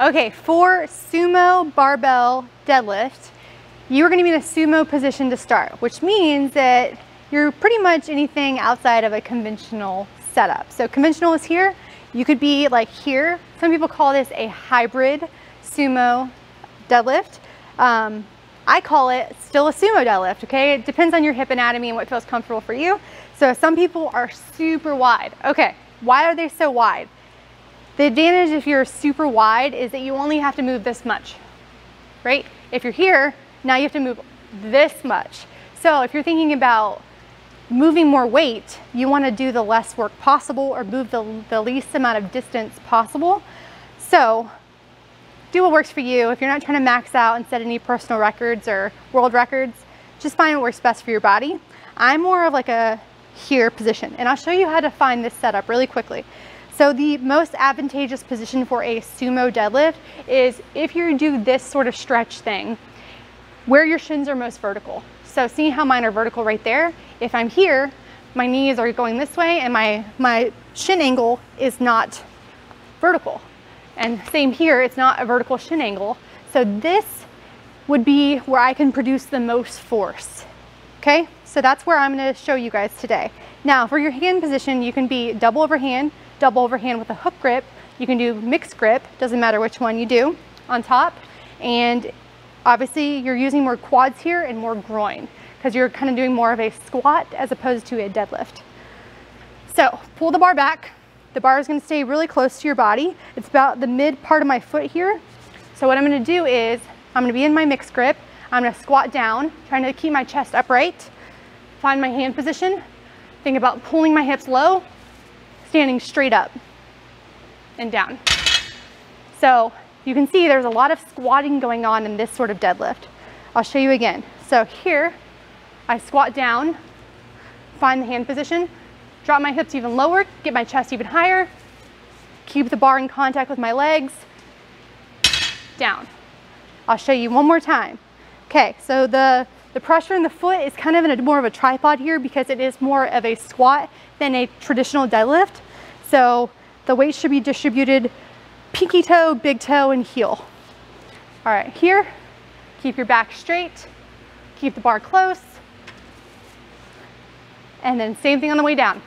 Okay, for sumo barbell deadlift, you are gonna be in a sumo position to start, which means that you're pretty much anything outside of a conventional setup. So conventional is here, you could be like here. Some people call this a hybrid sumo deadlift. Um, I call it still a sumo deadlift, okay? It depends on your hip anatomy and what feels comfortable for you. So some people are super wide. Okay, why are they so wide? The advantage if you're super wide is that you only have to move this much, right? If you're here, now you have to move this much. So if you're thinking about moving more weight, you wanna do the less work possible or move the, the least amount of distance possible. So do what works for you. If you're not trying to max out and set any personal records or world records, just find what works best for your body. I'm more of like a here position, and I'll show you how to find this setup really quickly. So the most advantageous position for a sumo deadlift is if you do this sort of stretch thing, where your shins are most vertical. So see how mine are vertical right there? If I'm here, my knees are going this way and my, my shin angle is not vertical. And same here, it's not a vertical shin angle. So this would be where I can produce the most force. Okay, so that's where I'm gonna show you guys today. Now for your hand position, you can be double overhand, double overhand with a hook grip. You can do mixed grip, doesn't matter which one you do on top. And obviously you're using more quads here and more groin because you're kind of doing more of a squat as opposed to a deadlift. So pull the bar back, the bar is gonna stay really close to your body. It's about the mid part of my foot here. So what I'm gonna do is, I'm gonna be in my mixed grip. I'm gonna squat down, trying to keep my chest upright. Find my hand position. Think about pulling my hips low, standing straight up and down. So you can see there's a lot of squatting going on in this sort of deadlift. I'll show you again. So here, I squat down, find the hand position, drop my hips even lower, get my chest even higher, keep the bar in contact with my legs, down. I'll show you one more time. Okay, so the, the pressure in the foot is kind of in a more of a tripod here because it is more of a squat than a traditional deadlift. So the weight should be distributed pinky toe, big toe, and heel. All right, here, keep your back straight, keep the bar close, and then same thing on the way down.